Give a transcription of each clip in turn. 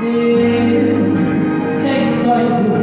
Deus é só Deus.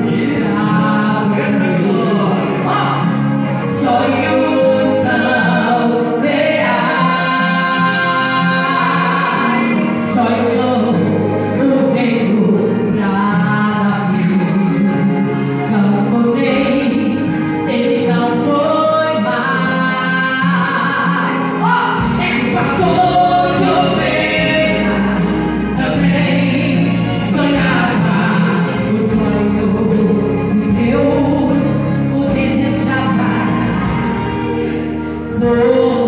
Senhor.